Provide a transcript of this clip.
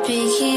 big